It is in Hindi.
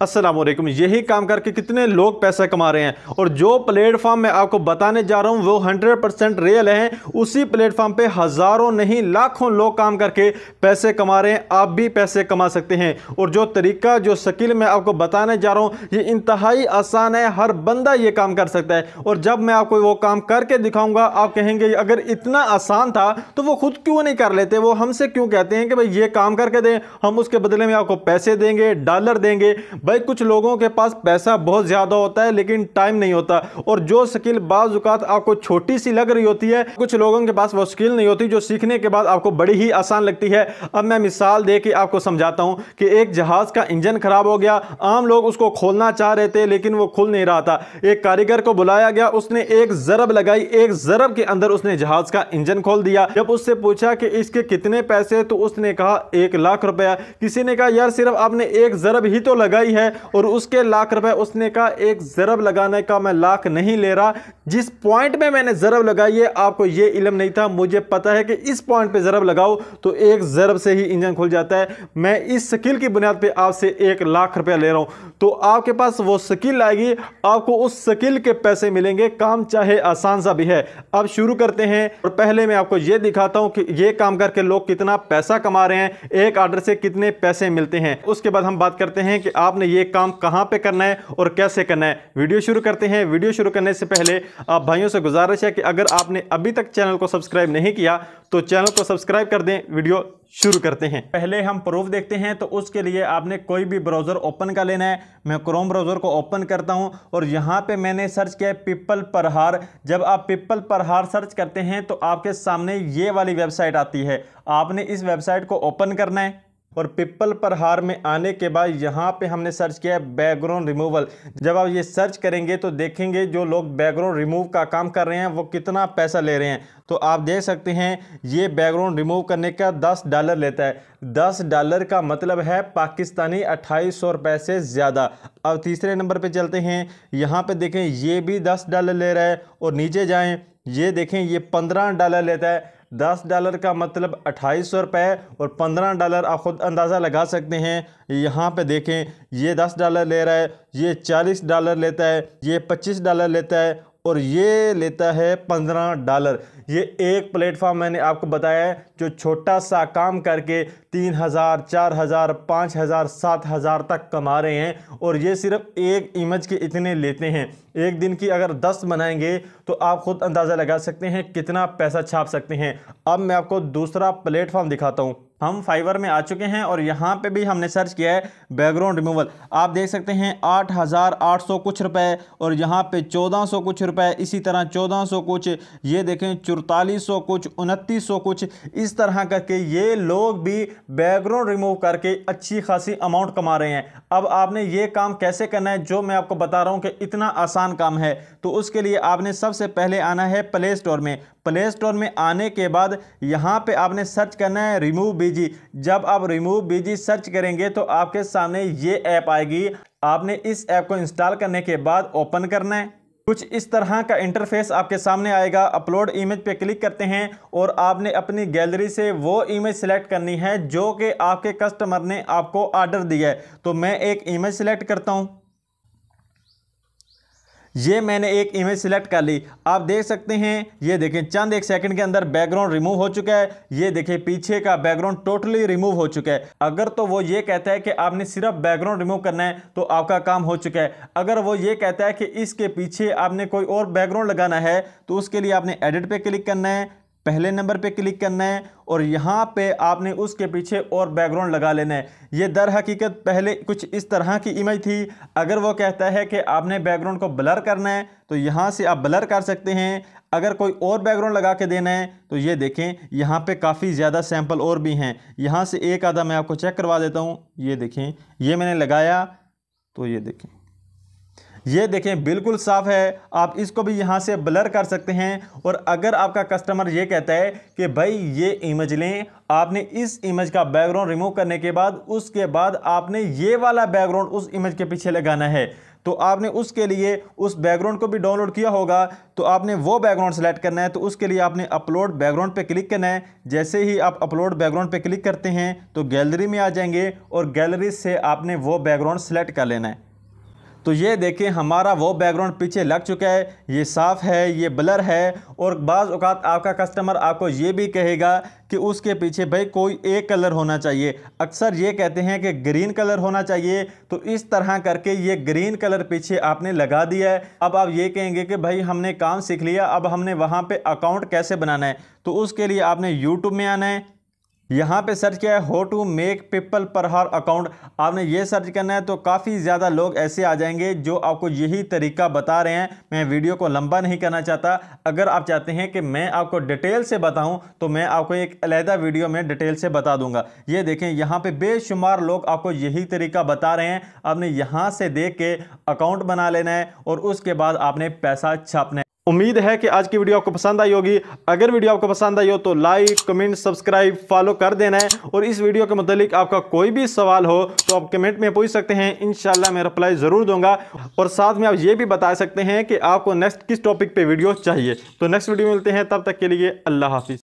वालेकुम यही काम करके कितने लोग पैसा कमा रहे हैं। और जो प्लेटफॉर्म मैं आपको बताने जा रहा हूँ, वो 100 परसेंट रियल है। उसी प्लेटफॉर्म पे हज़ारों नहीं, लाखों लोग काम करके पैसे कमा रहे हैं। आप भी पैसे कमा सकते हैं। और जो तरीका, जो स्किल मैं आपको बताने जा रहा हूँ, ये इंतहाई आसान है। हर बंदा ये काम कर सकता है। और जब मैं आपको वो काम करके दिखाऊँगा, आप कहेंगे, अगर इतना आसान था तो वो खुद क्यों नहीं कर लेते? वो हमसे क्यों कहते हैं कि, भाई, ये काम करके दें। हम उसके बदले में आपको पैसे देंगे, डॉलर देंगे। भाई, कुछ लोगों के पास पैसा बहुत ज़्यादा होता है, लेकिन टाइम नहीं होता। और जो स्किल बाज़ात आपको छोटी सी लग रही होती है, कुछ लोगों के पास वो स्किल नहीं होती जो सीखने के बाद आपको बड़ी ही आसान लगती है। अब मैं मिसाल दे के आपको समझाता हूँ कि एक जहाज़ का इंजन खराब हो गया, आम लोग उसको खोलना चाह रहे थे, लेकिन वो खुल नहीं रहा था। एक कारीगर को बुलाया गया, उसने एक जरब लगाई, एक जरब के अंदर उसने जहाज़ का इंजन खोल दिया। जब उससे पूछा कि इसके कितने पैसे तो उसने कहा, एक लाख रुपया। किसी ने कहा, यार, सिर्फ़ आपने एक जरब ही तो लगाई है। और उसके लाख रुपए उसने कहा, एक जरब लगाने का मैं लाख नहीं ले रहा। जिस पॉइंट में मैंने जरब लगाई है, आपको ये इलम नहीं था। मुझे पता है कि इस पॉइंट पे जरब लगाओ तो एक जरब से ही इंजन खुल जाता है। मैं इस स्किल की बुनियाद पे आपसे एक लाख रुपया ले रहा हूँ। तो आपके पास वो स्किल आएगी, आपको उस स्किल के पैसे मिलेंगे। काम चाहे आसान सा भी है। अब शुरू करते हैं और पहले मैं आपको ये दिखाता हूँ कि ये काम करके लोग कितना पैसा कमा रहे हैं, एक आर्डर से कितने पैसे मिलते हैं। उसके बाद हम बात करते हैं कि आपने ये काम कहाँ पे करना है और कैसे करना है। वीडियो शुरू करते हैं। वीडियो शुरू करने से पहले आप भाइयों से गुजारिश है कि अगर आपने अभी तक चैनल को सब्सक्राइब नहीं किया तो चैनल को सब्सक्राइब कर दें। वीडियो शुरू करते हैं। पहले हम प्रूफ देखते हैं तो उसके लिए आपने कोई भी ब्राउज़र ओपन कर लेना है। मैं क्रोम ब्राउज़र को ओपन करता हूँ और यहाँ पे मैंने सर्च किया पिपल परहार। जब आप पिपल परहार सर्च करते हैं तो आपके सामने ये वाली वेबसाइट आती है। आपने इस वेबसाइट को ओपन करना है। और पिपल पर हार में आने के बाद यहाँ पे हमने सर्च किया है बैकग्राउंड रिमूवल। जब आप ये सर्च करेंगे तो देखेंगे जो लोग बैकग्राउंड रिमूव का काम कर रहे हैं, वो कितना पैसा ले रहे हैं। तो आप देख सकते हैं, ये बैकग्राउंड रिमूव करने का दस डॉलर लेता है। दस डॉलर का मतलब है पाकिस्तानी अट्ठाईस सौ रुपये से ज़्यादा। अब तीसरे नंबर पर चलते हैं। यहाँ पर देखें, ये भी दस डॉलर ले रहा है और नीचे जाएँ, ये देखें, ये पंद्रह डॉलर लेता है। दस डॉलर का मतलब अट्ठाईस सौ रुपये और पंद्रह डॉलर आप खुद अंदाज़ा लगा सकते हैं। यहाँ पे देखें, ये दस डॉलर ले रहा है, ये चालीस डॉलर लेता है, ये पच्चीस डॉलर लेता है और ये लेता है पंद्रह डॉलर। ये एक प्लेटफॉर्म मैंने आपको बताया है, जो छोटा सा काम करके तीन हज़ार, चार हज़ार, पाँच हज़ार, सात हज़ार तक कमा रहे हैं और ये सिर्फ़ एक इमेज के इतने लेते हैं। एक दिन की अगर दस बनाएँगे तो आप खुद अंदाज़ा लगा सकते हैं कितना पैसा छाप सकते हैं। अब मैं आपको दूसरा प्लेटफॉर्म दिखाता हूँ। हम फाइवर में आ चुके हैं और यहाँ पे भी हमने सर्च किया है बैकग्राउंड रिमूवल। आप देख सकते हैं आठ हज़ार आठ सौ कुछ रुपए और यहाँ पे चौदह सौ कुछ रुपए। इसी तरह चौदह सौ कुछ, ये देखें चौतालीस सौ कुछ, उनतीस सौ कुछ, इस तरह करके ये लोग भी बैकग्राउंड रिमूव करके अच्छी खासी अमाउंट कमा रहे हैं। अब आपने ये काम कैसे करना है जो मैं आपको बता रहा हूँ कि इतना आसान काम है। तो उसके लिए आपने सबसे पहले आना है प्ले स्टोर में। प्ले स्टोर में आने के बाद यहाँ पर आपने सर्च करना है रिमूव बीजी जब आप रिमूव बीजी सर्च करेंगे तो आपके सामने ये ऐप आएगी। आपने इस ऐप को इंस्टॉल करने के बाद ओपन करना है। कुछ इस तरह का इंटरफेस आपके सामने आएगा। अपलोड इमेज पे क्लिक करते हैं और आपने अपनी गैलरी से वो इमेज सेलेक्ट करनी है जो कि आपके कस्टमर ने आपको ऑर्डर दिया है। तो मैं एक इमेज सेलेक्ट करता हूँ। ये मैंने एक इमेज सिलेक्ट कर ली। आप देख सकते हैं, ये देखें, चंद एक सेकंड के अंदर बैकग्राउंड रिमूव हो चुका है। ये देखें, पीछे का बैकग्राउंड टोटली रिमूव हो चुका है। अगर तो वो ये कहता है कि आपने सिर्फ़ बैकग्राउंड रिमूव करना है तो आपका काम हो चुका है। अगर वो ये कहता है कि इसके पीछे आपने कोई और बैकग्राउंड लगाना है तो उसके लिए आपने एडिट पर क्लिक करना है। पहले नंबर पे क्लिक करना है और यहाँ पे आपने उसके पीछे और बैकग्राउंड लगा लेना है। ये दर हकीकत पहले कुछ इस तरह की इमेज थी। अगर वो कहता है कि आपने बैकग्राउंड को ब्लर करना है तो यहाँ से आप ब्लर कर सकते हैं। अगर कोई और बैकग्राउंड लगा के देना है तो ये देखें, यहाँ पे काफ़ी ज़्यादा सैंपल और भी हैं। यहाँ से एक आधा मैं आपको चेक करवा देता हूँ। ये देखें, ये मैंने लगाया तो ये देखें। ये देखें बिल्कुल साफ़ है। आप इसको भी यहाँ से ब्लर कर सकते हैं और अगर आपका कस्टमर ये कहता है कि भाई ये इमेज लें, आपने इस इमेज का बैकग्राउंड रिमूव करने के बाद, उसके बाद आपने ये वाला बैकग्राउंड उस इमेज के पीछे लगाना है। तो आपने उसके लिए उस बैकग्राउंड को भी डाउनलोड किया होगा तो आपने वो बैकग्राउंड सेलेक्ट करना है तो उसके लिए आपने अपलोड बैकग्राउंड पे क्लिक करना है। जैसे ही आप अपलोड बैकग्राउंड पे क्लिक करते हैं तो गैलरी में आ जाएँगे और गैलरी से आपने वो बैकग्राउंड सेलेक्ट कर लेना है। तो ये देखें, हमारा वो बैकग्राउंड पीछे लग चुका है, ये साफ़ है, ये ब्लर है, और बाज़ अवत आपका कस्टमर आपको ये भी कहेगा कि उसके पीछे भाई कोई एक कलर होना चाहिए। अक्सर ये कहते हैं कि ग्रीन कलर होना चाहिए तो इस तरह करके ये ग्रीन कलर पीछे आपने लगा दिया है। अब आप ये कहेंगे कि भाई हमने काम सीख लिया, अब हमने वहाँ पर अकाउंट कैसे बनाना है? तो उसके लिए आपने यूट्यूब में आना है। यहाँ पे सर्च किया है हो टू मेक पीपल पर हर अकाउंट आपने ये सर्च करना है तो काफ़ी ज़्यादा लोग ऐसे आ जाएँगे जो आपको यही तरीका बता रहे हैं। मैं वीडियो को लंबा नहीं करना चाहता। अगर आप चाहते हैं कि मैं आपको डिटेल से बताऊँ तो मैं आपको एक अलहदा वीडियो में डिटेल से बता दूँगा। ये देखें, यहाँ पे बेशुमार लोग आपको यही तरीका बता रहे हैं। आपने यहाँ से देख के अकाउंट बना लेना है और उसके बाद आपने पैसा छापना है। उम्मीद है कि आज की वीडियो आपको पसंद आई होगी। अगर वीडियो आपको पसंद आई हो तो लाइक कमेंट सब्सक्राइब फॉलो कर देना है। और इस वीडियो के मतलब आपका कोई भी सवाल हो तो आप कमेंट में पूछ सकते हैं। इनशाला मैं रिप्लाई ज़रूर दूँगा। और साथ में आप ये भी बता सकते हैं कि आपको नेक्स्ट किस टॉपिक पर वीडियो चाहिए। तो नेक्स्ट वीडियो मिलते हैं। तब तक के लिए अल्लाह हाफिज़।